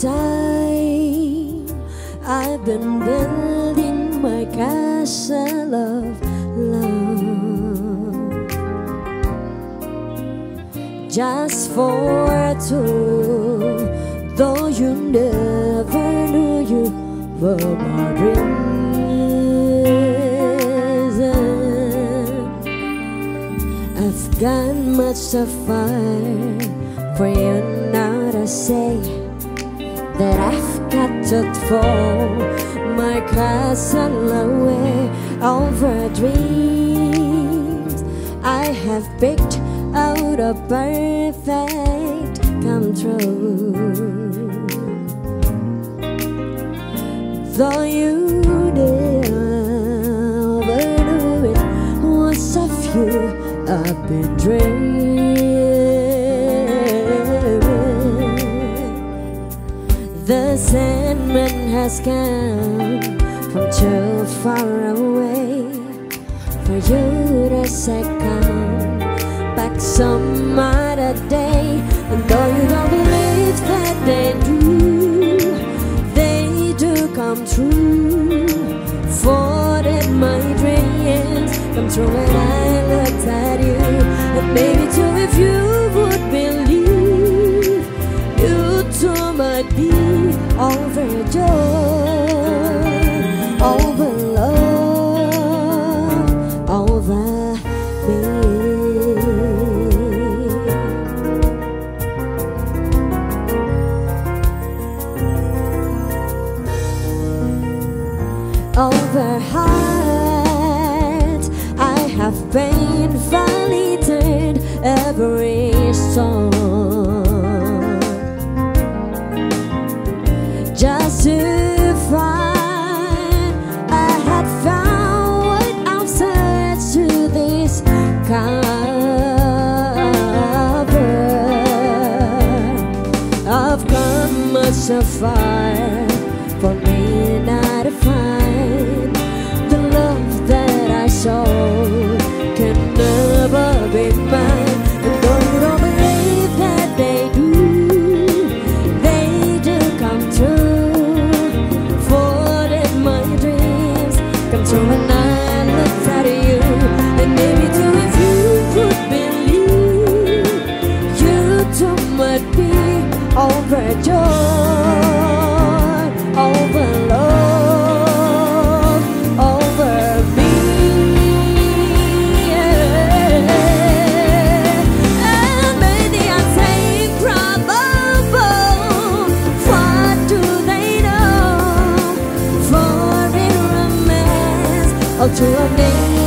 time I've been building my castle of love. Just for two Though you never knew you were my reason. I've got much to fight for you now to say that I've got to throw my castle away over dreams I have picked out a perfect come true Though you never knew it was of you I've been dreaming The Sandman has come from too far away For you to second back some other day And though you don't believe that they do They do come true. For that my dreams come true overjoyed Over love Over me over heart I have painfully turned every Just to find. I had found what to this cover. I've come much so far for me not overjoyed. And probable. What do they know? For all true of nature.